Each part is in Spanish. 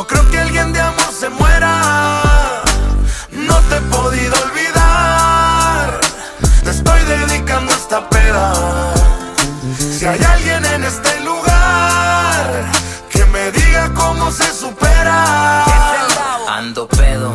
No creo que alguien de amor se muera. No te he podido olvidar. Te estoy dedicando esta peda. Si hay alguien en este lugar que me diga cómo se supera. Ando pedo.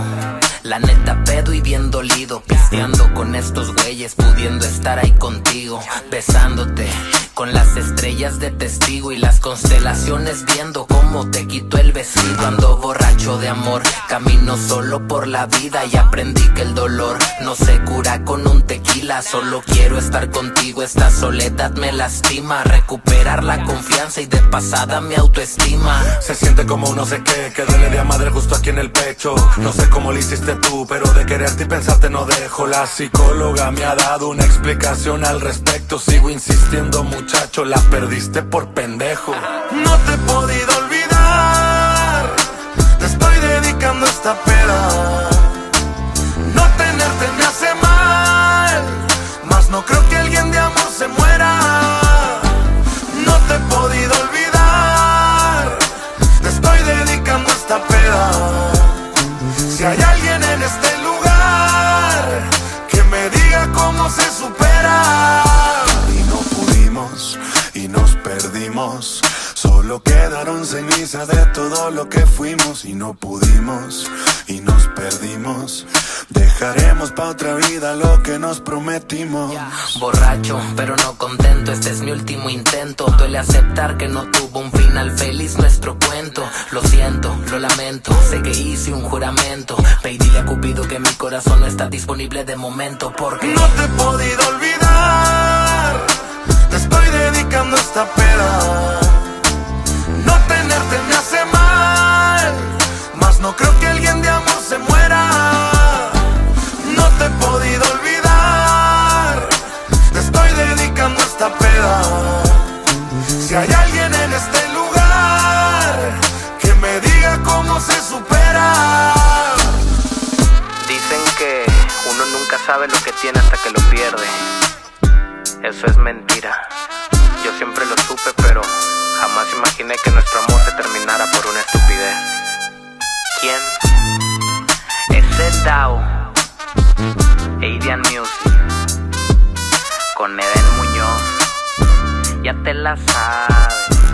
La neta pedo y bien dolido, pisteando con estos güeyes, pudiendo estar ahí contigo, besándote con las estrellas de testigo y las constelaciones viendo cómo te quito el vestido. Ando borracho de amor, camino solo por la vida y aprendí que el dolor no se cura con un tequila. Solo quiero estar contigo, esta soledad me lastima. Recuperar la confianza y de pasada mi autoestima. Se siente como no sé qué, que duele de a madre justo aquí en el pecho. No sé cómo lo hiciste tú, pero de quererte y pensarte no dejo. La psicóloga me ha dado una explicación al respecto. Sigo insistiendo mucho muchacho, la perdiste por pendejo. No te he podido olvidar, te estoy dedicando esta peda. Solo quedaron cenizas de todo lo que fuimos y no pudimos y nos perdimos. Dejaremos pa' otra vida lo que nos prometimos. Borracho, pero no contento, este es mi último intento. Duele aceptar que no tuvo un final feliz nuestro cuento. Lo siento, lo lamento, sé que hice un juramento. Pedíle a Cupido que mi corazón no está disponible de momento porque no te he podido olvidar estoy dedicando esta peda. Alguien de amor se muera. No te he podido olvidar, te estoy dedicando esta peda. Si hay alguien en este lugar que me diga cómo se supera. Dicen que uno nunca sabe lo que tiene hasta que lo pierde. Eso es mentira. Yo siempre lo supe, pero jamás imaginé que nuestro amor se terminara por una estupidez. ¿Quién? Es el Dao. Adian Music. Con Eden Muñoz. Ya te la sabes.